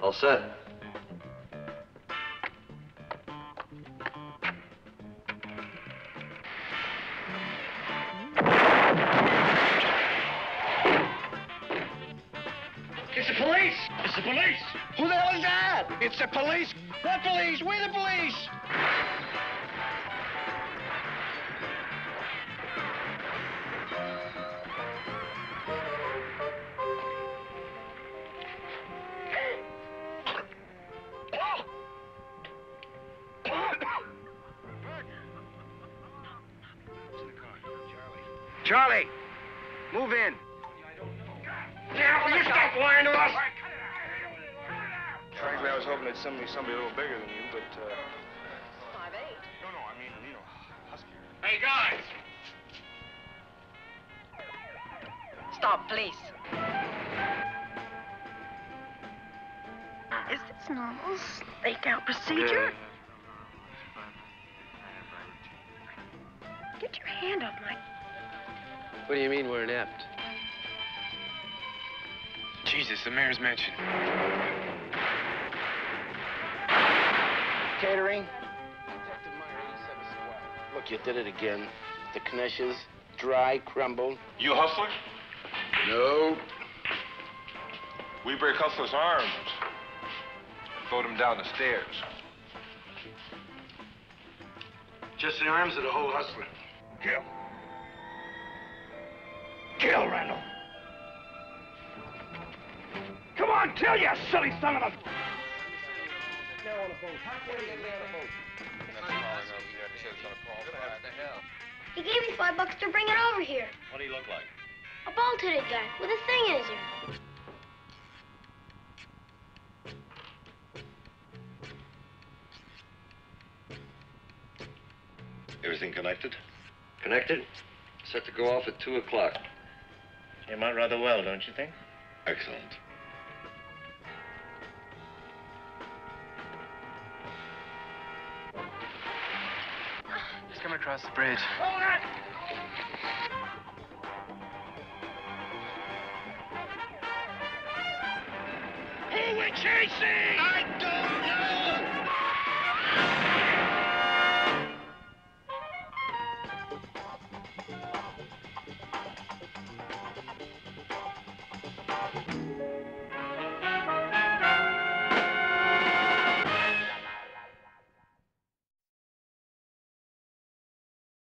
All set. It's the police! It's the police! Who the hell is that? It's the police! What police? We're the police! Charlie, move in. Yeah, will you stop lying to us? Frankly, I was hoping it's somebody, somebody a little bigger than you, but, uh... Five eight. No, no, I mean, you know, huskier. Hey, guys! Stop, please. Is this normal stakeout procedure? Get your hand off my. What do you mean we're inept? Jesus, the mayor's mansion. Catering. Detective Meyer, 87 Swat. Look, you did it again. The knishes, dry, crumbled. You a hustler? No. We break hustlers' arms. Throw them down the stairs. Just the arms of the whole hustler. Kill. Kill, Randall. Come on, kill, you silly son of a... He gave me five bucks to bring it over here. What do you look like? A bald-headed guy with a thing in his ear. Everything connected? Connected? Set to go off at 2 o'clock. Came out rather well, don't you think? Excellent. He's coming across the bridge. Who are we chasing? I don't know!